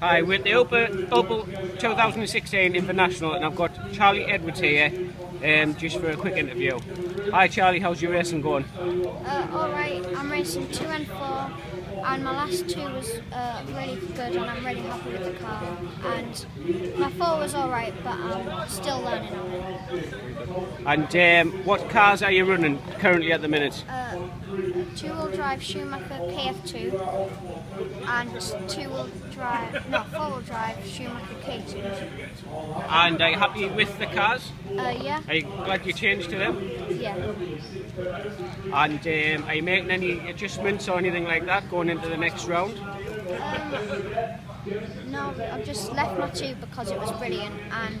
Hi, we're at the Opel, Opel 2016 International and I've got Charley Edwards here um, just for a quick interview. Hi Charley, how's your racing going? Uh, Alright, I'm racing 2 and 4 and my last two was uh, really good and I'm really happy with the car and my 4 was alright but I'm still learning on it. And um, what cars are you running currently at the minute? Uh, two-wheel drive Schumacher KF2 and two-wheel drive, no, four-wheel drive Schumacher K2. And are you happy with the cars? Uh, yeah, Are you glad you changed to them? yeah. And um, are you making any adjustments or anything like that going into the next round? No, I've just left my two because it was brilliant and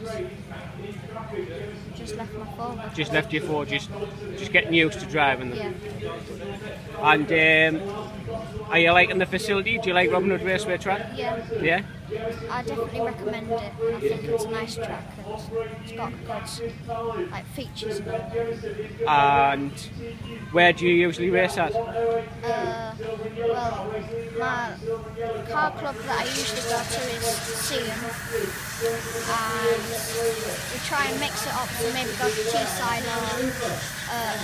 just left my four. Just left your four, just just getting used to driving them. Yeah, And um, are you liking the facility? Do you like Robin Hood Raceway track? yeah. Yeah? I definitely recommend it. I think it's a nice track and it's got good like features. it. And where do you usually race at? Uh, my car club that I usually go to is Seaham, and we try and mix it up to maybe go to Teesside or uh,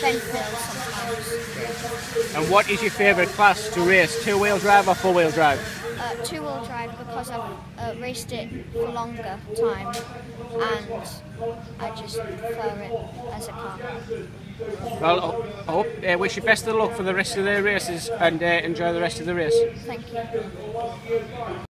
Benfield sometimes. And what is your favourite class to race? Two wheel drive or four wheel drive? Uh, two-wheel drive because I've uh, raced it for longer time, and I just prefer it as a car. Well, I hope, uh, wish you best of luck for the rest of the races and uh, enjoy the rest of the race. Thank you.